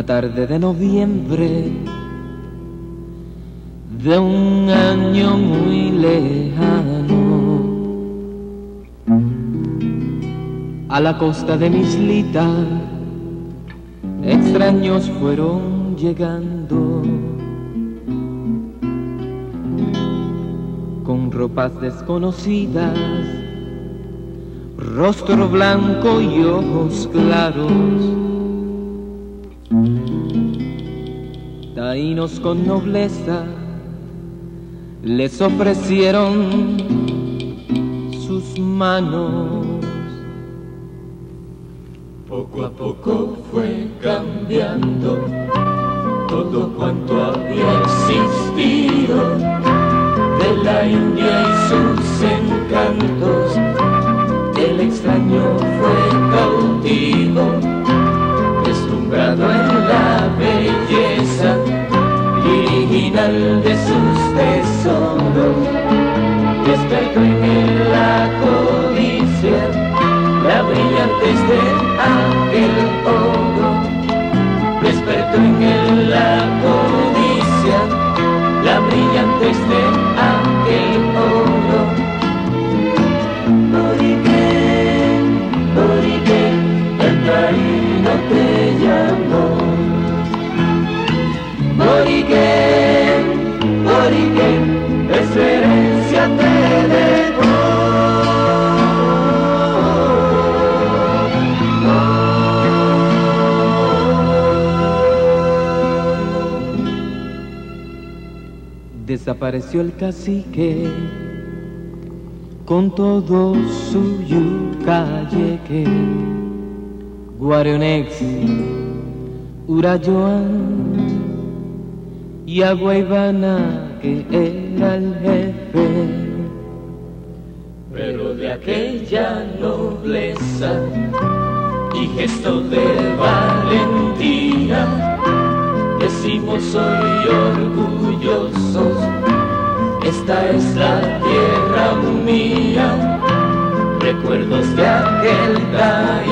Una tarde de noviembre de un año muy lejano. A la costa de Mislita, extraños fueron llegando. Con ropas desconocidas, rostro blanco y ojos claros. Con nobleza les ofrecieron sus manos. Poco a poco fue cambiando todo cuanto había existido de la India Desapareció el cacique con todo su yucayeque, Guarionex, Urayoan y Aguaybana que era el jefe. Pero de aquella nobleza y gesto de valentía, decimos hoy orgullosos, recuerdos de aquel taíno